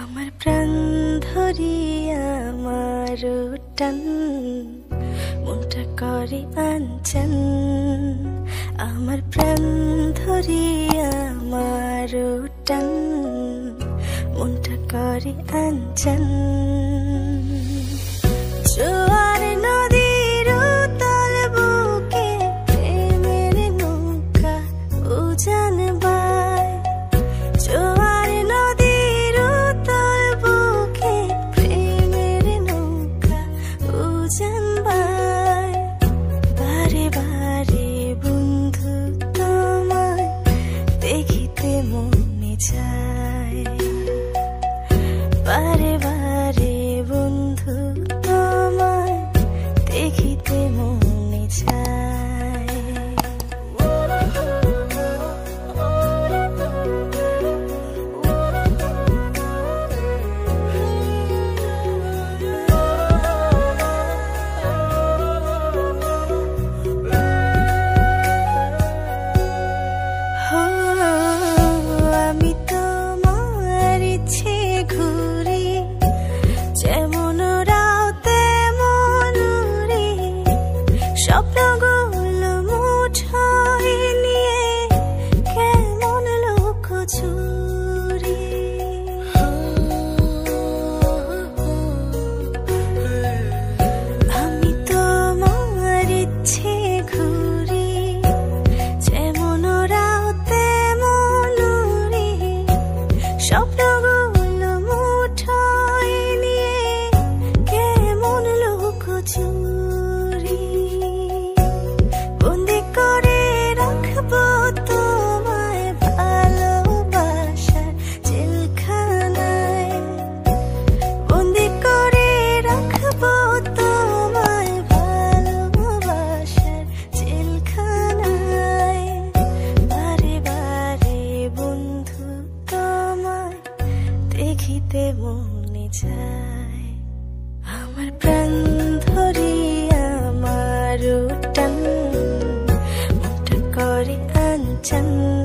আমার প্রাণ ধরি আমার টান, মনটা করে পাঞ্চন আমার প্রাণ ধরি আমার টান, মনটা করে চো 家 shop now. আমার প্রাণ ধরিয়া মারু টান করে আনচান।